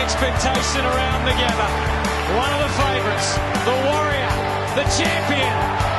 expectation around together. One of the favourites, the warrior, the champion,